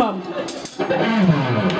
maximum.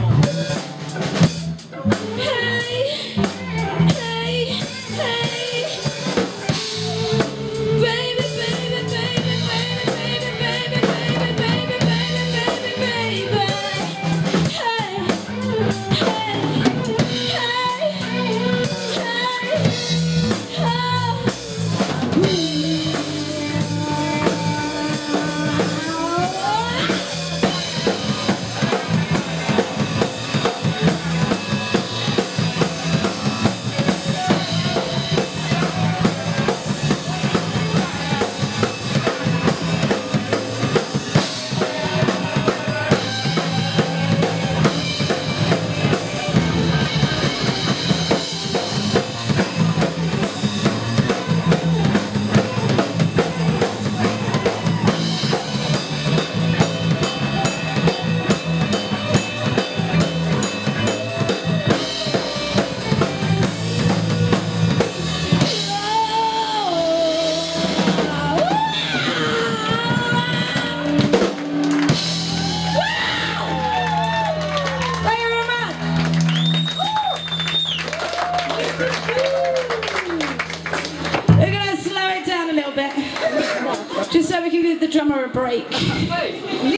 asshole. Give the drummer a break.